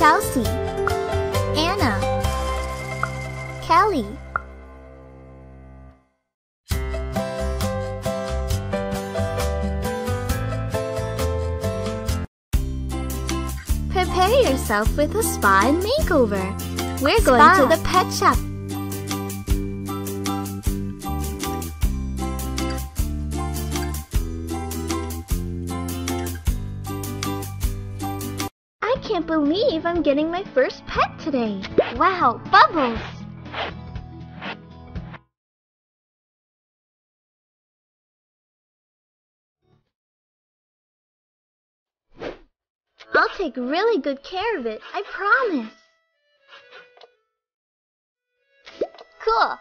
Chelsea, Anna, Kelly. Prepare yourself with a spa and makeover. We're going to the pet shop. Believe I'm getting my first pet today. Wow, Bubbles! I'll take really good care of it, I promise. Cool.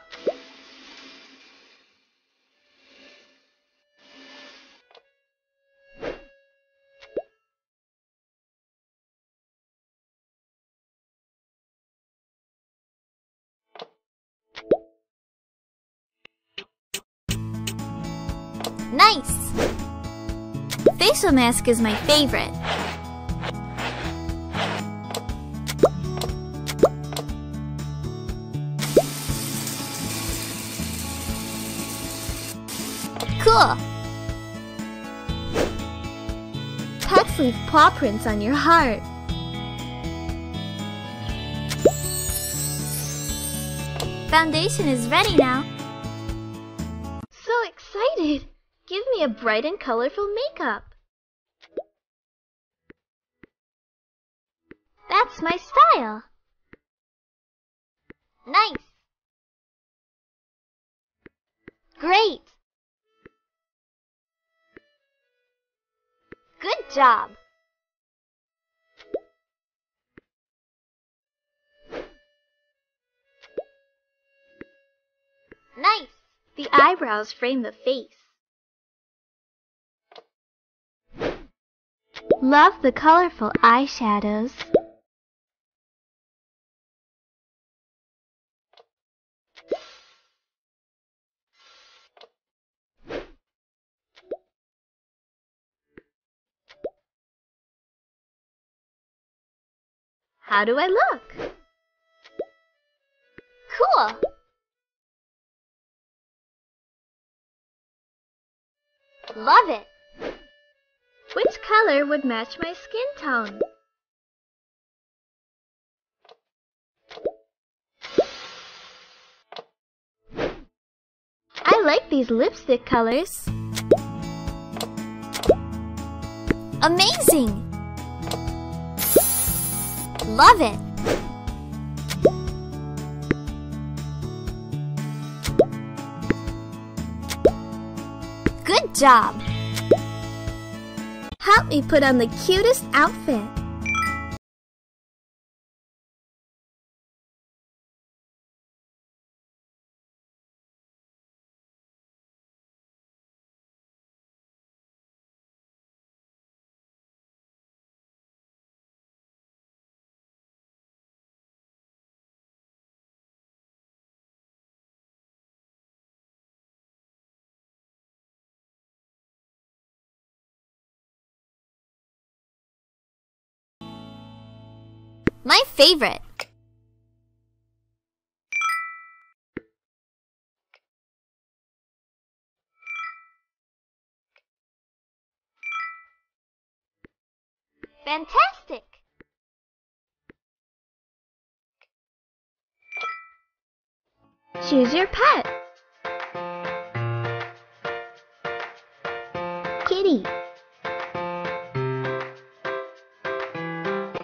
Nice! Facial mask is my favorite. Cool! Pets leave paw prints on your heart. Foundation is ready now. So excited! A bright and colorful makeup. That's my style. Nice. Great. Good job. Nice. The eyebrows frame the face. Love the colorful eyeshadows. How do I look? Cool. Love it. Which color would match my skin tone? I like these lipstick colors. Amazing! Love it! Good job! Help me put on the cutest outfit. My favorite. Fantastic! Choose your pet. Kitty.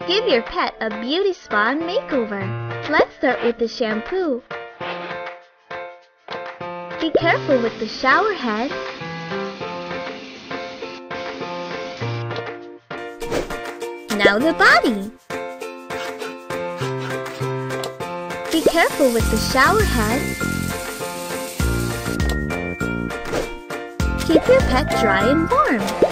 Give your pet a beauty spa makeover. Let's start with the shampoo. Be careful with the shower head. Now the body. Be careful with the shower head. Keep your pet dry and warm.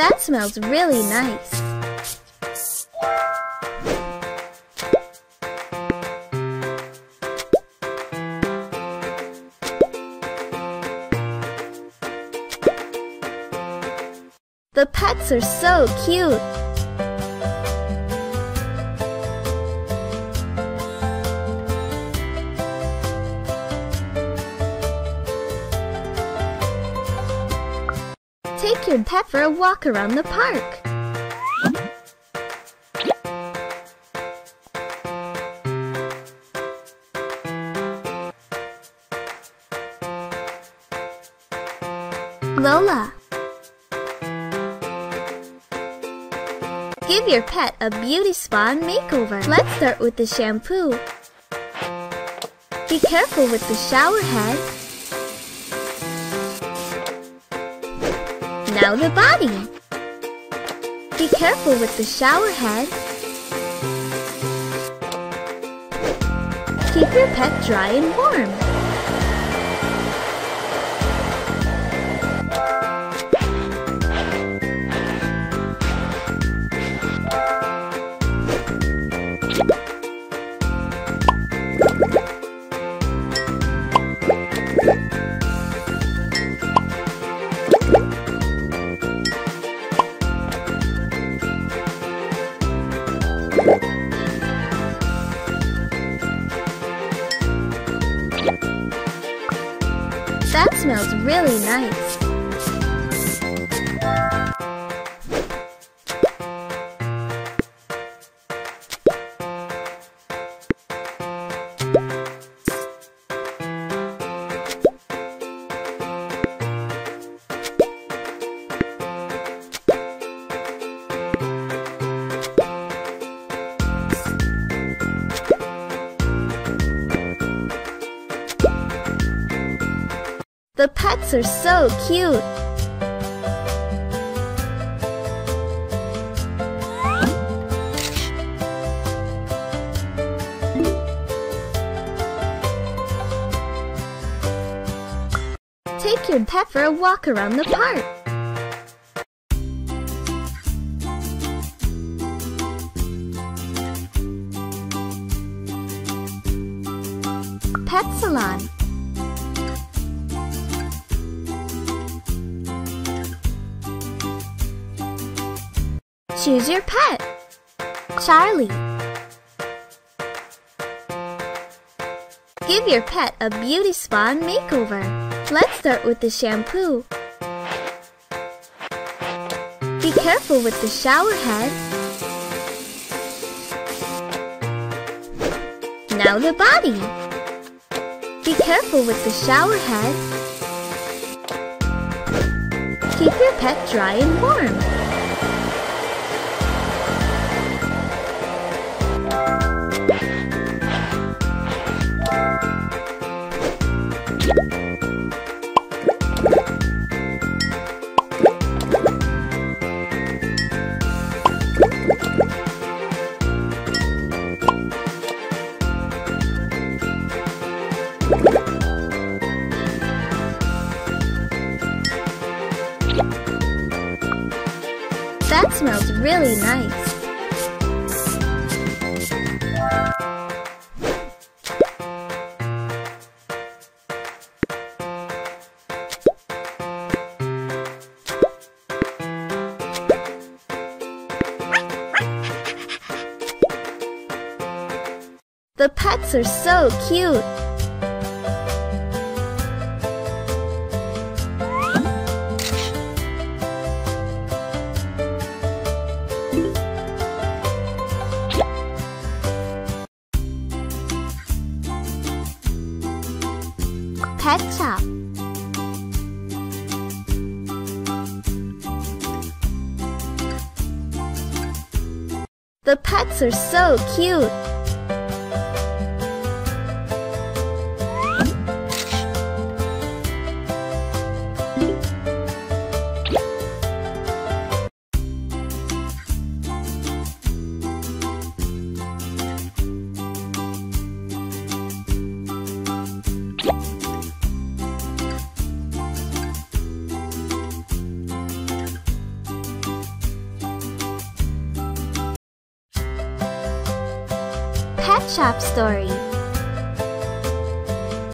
That smells really nice. The pets are so cute. Your pet for a walk around the park. Lola Give your pet a beauty spa makeover. Let's start with the shampoo. Be careful with the shower head. Now the body. Be careful with the shower head. Keep your pet dry and warm. Smells really nice. Pets are so cute. Take your pet for a walk around the park. Pet Salon Choose your pet. Charlie. Give your pet a beauty spa makeover. Let's start with the shampoo. Be careful with the shower head. Now the body. Be careful with the shower head. Keep your pet dry and warm. Smells really nice. The pets are so cute. The pets are so cute. Shop Story.